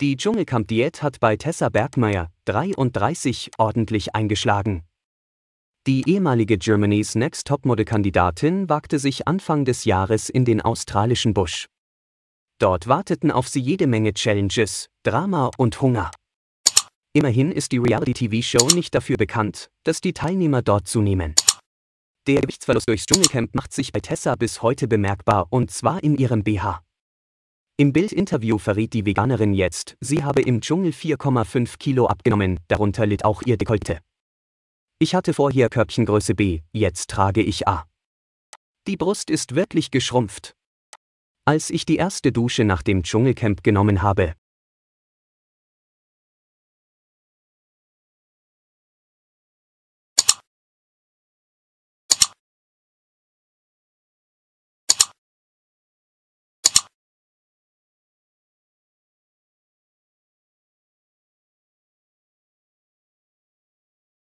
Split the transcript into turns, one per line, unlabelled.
Die Dschungelcamp-Diät hat bei Tessa Bergmeier, 33, ordentlich eingeschlagen. Die ehemalige Germany's Next Topmodel-Kandidatin wagte sich Anfang des Jahres in den australischen Busch. Dort warteten auf sie jede Menge Challenges, Drama und Hunger. Immerhin ist die Reality-TV-Show nicht dafür bekannt, dass die Teilnehmer dort zunehmen. Der Gewichtsverlust durchs Dschungelcamp macht sich bei Tessa bis heute bemerkbar und zwar in ihrem BH. Im Bild-Interview verriet die Veganerin jetzt, sie habe im Dschungel 4,5 Kilo abgenommen, darunter litt auch ihr Dekolte. Ich hatte vorher Körbchengröße B, jetzt trage ich A. Die Brust ist wirklich geschrumpft. Als ich die erste Dusche nach dem Dschungelcamp genommen habe,